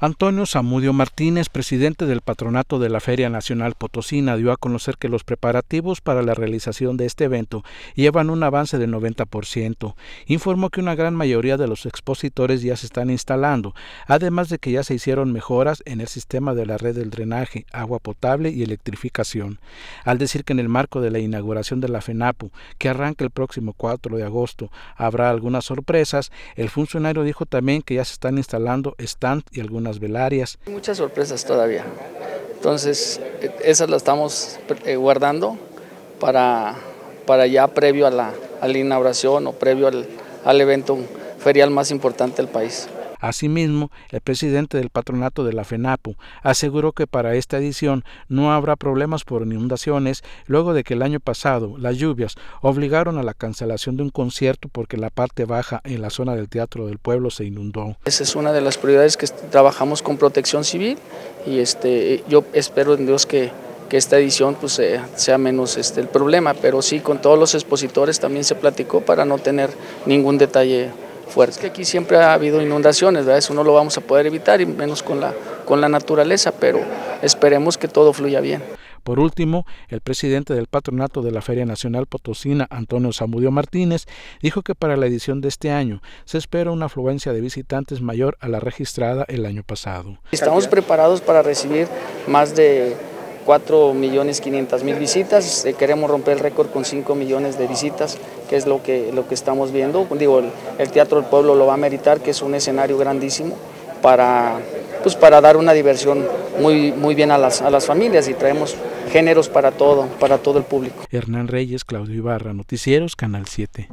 Antonio Zamudio Martínez, presidente del patronato de la Feria Nacional Potosina, dio a conocer que los preparativos para la realización de este evento llevan un avance del 90%. Informó que una gran mayoría de los expositores ya se están instalando, además de que ya se hicieron mejoras en el sistema de la red del drenaje, agua potable y electrificación. Al decir que en el marco de la inauguración de la FENAPU, que arranca el próximo 4 de agosto, habrá algunas sorpresas, el funcionario dijo también que ya se están instalando stand y algunas velarias. Muchas sorpresas todavía. Entonces, esas las estamos eh, guardando para, para ya previo a la, a la inauguración o previo al, al evento ferial más importante del país. Asimismo, el presidente del patronato de la FENAPU aseguró que para esta edición no habrá problemas por inundaciones luego de que el año pasado las lluvias obligaron a la cancelación de un concierto porque la parte baja en la zona del Teatro del Pueblo se inundó. Esa es una de las prioridades que trabajamos con protección civil y este, yo espero en Dios que, que esta edición pues, sea menos este, el problema, pero sí con todos los expositores también se platicó para no tener ningún detalle fuertes. Que aquí siempre ha habido inundaciones, ¿verdad? eso no lo vamos a poder evitar, y menos con la, con la naturaleza, pero esperemos que todo fluya bien. Por último, el presidente del patronato de la Feria Nacional Potosina, Antonio Zamudio Martínez, dijo que para la edición de este año se espera una afluencia de visitantes mayor a la registrada el año pasado. Estamos preparados para recibir más de 4 millones 500 mil visitas, eh, queremos romper el récord con 5 millones de visitas, que es lo que, lo que estamos viendo. Digo, el, Teatro del Pueblo lo va a meritar, que es un escenario grandísimo para, pues para dar una diversión muy, muy bien a las, a las familias y traemos géneros para todo, para todo el público. Hernán Reyes, Claudio Ibarra, Noticieros, Canal 7.